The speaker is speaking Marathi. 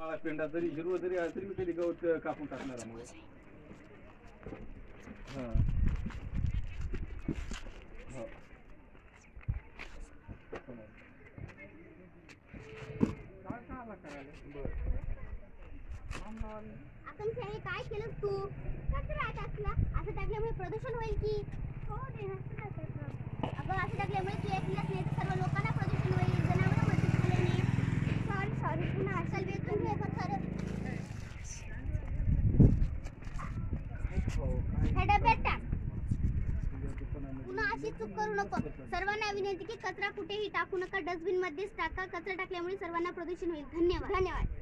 पाळा पेंडा जरी हिरवं जरी आलं तरी मी कधी गवत कापून टाकणार आहे मग. हा. आपण हे काय केलं तू? कचरा टाकला असं टाकल्यामुळे प्रदूषण होईल की? हो रे अगं असं टाकल्यामुळे हे डब्यात टाक पुन्हा अशी चूक करू नको. सर्वांना विनंती की कचरा कुठेही टाकू नका. डस्टबिन मध्येच टाका. कचरा टाकल्यामुळे सर्वांना प्रदूषण होईल. धन्यवाद. धन्यवाद.